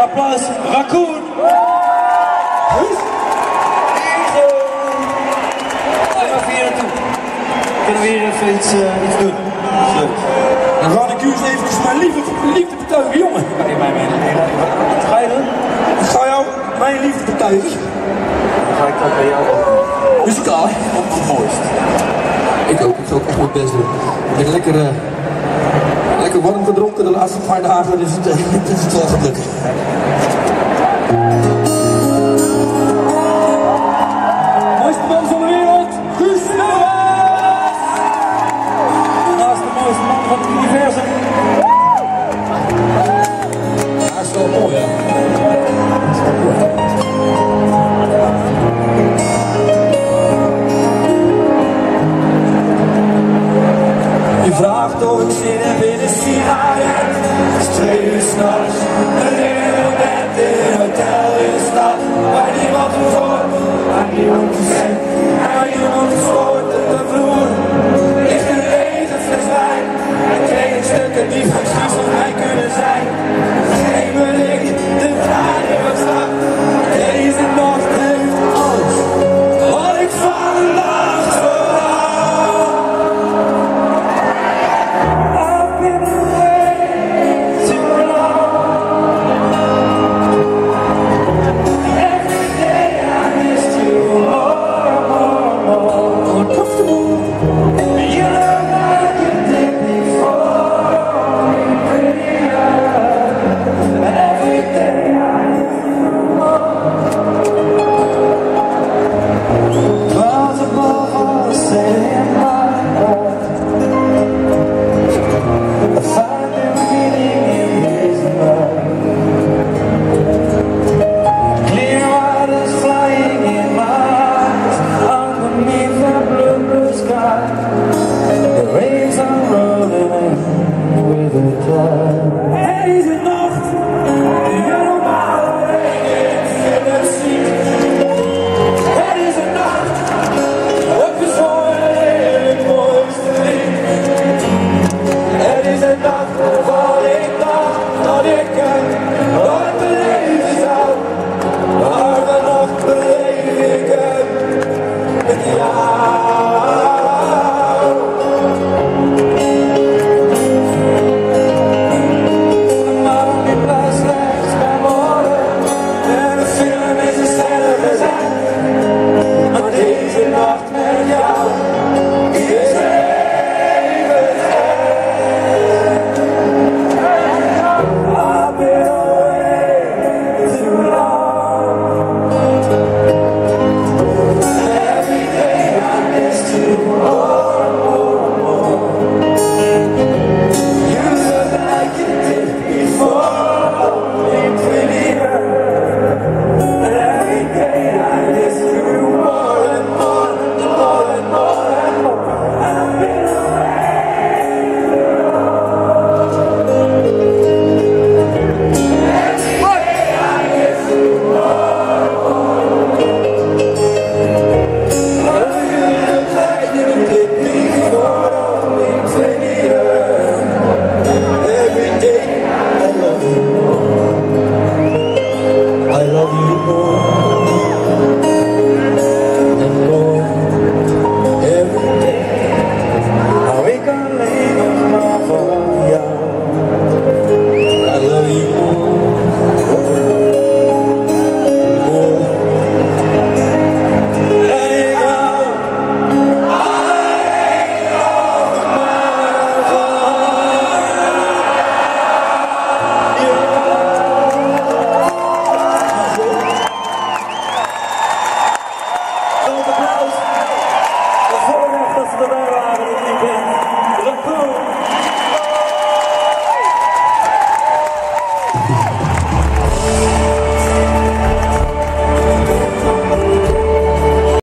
applaus. Raccoon. Hier zo. Kunnen we hier naartoe? Kunnen we hier even iets, uh, iets doen? Leuk. Dan ga ik u eens even mijn liefde, liefde betuigen, jongen. Ga je mij mee? Wat ga je doen? Ik ga jou mijn liefde betuigen. Dan ga ik dat bij jou ook doen. Muzikaal? Op het mooist. Ik ook, ik zal ook echt mijn best doen. Ik ben lekker, uh, lekker warm gedronken de laatste paar dagen, dus het, het is het wel gaat stars The rains are rolling